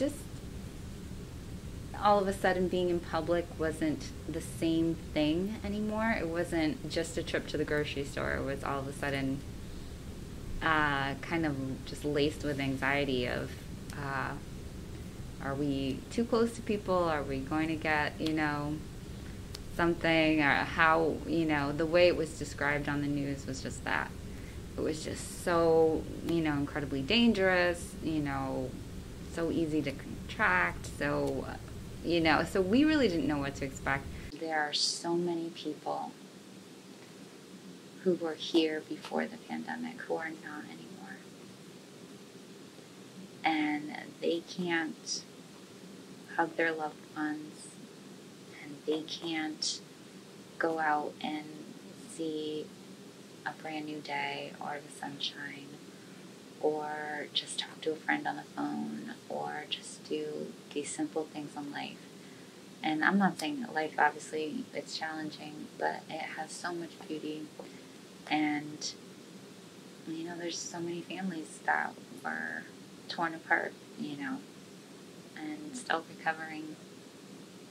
just all of a sudden being in public wasn't the same thing anymore. It wasn't just a trip to the grocery store. It was all of a sudden uh, kind of just laced with anxiety of uh, are we too close to people? Are we going to get, you know, something? Or how, you know, the way it was described on the news was just that. It was just so, you know, incredibly dangerous, you know, so easy to contract, so you know, so we really didn't know what to expect. There are so many people who were here before the pandemic who are not anymore. And they can't hug their loved ones, and they can't go out and see a brand new day or the sunshine or just talk to a friend on the phone these simple things in life. And I'm not saying that life obviously it's challenging, but it has so much beauty and you know, there's so many families that were torn apart, you know, and still recovering